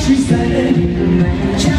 she said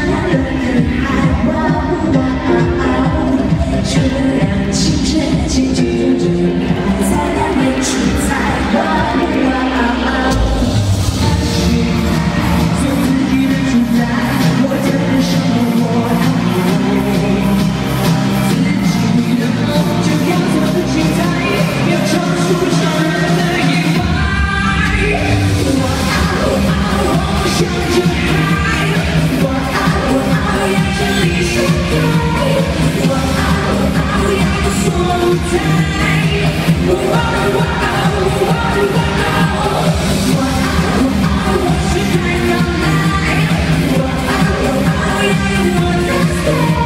世间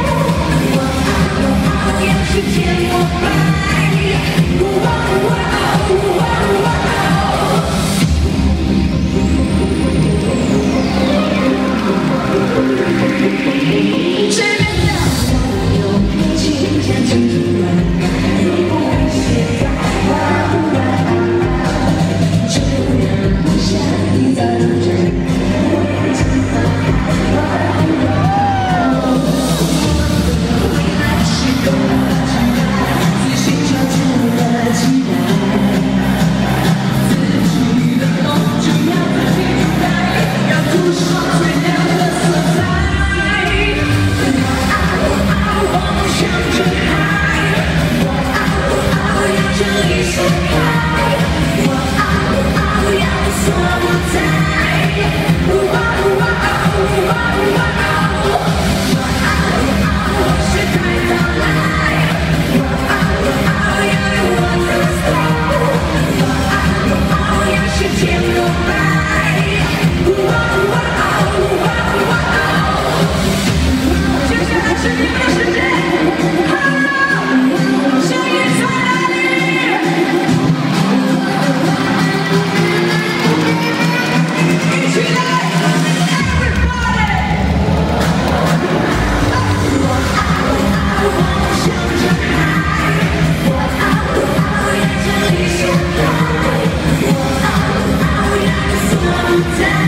time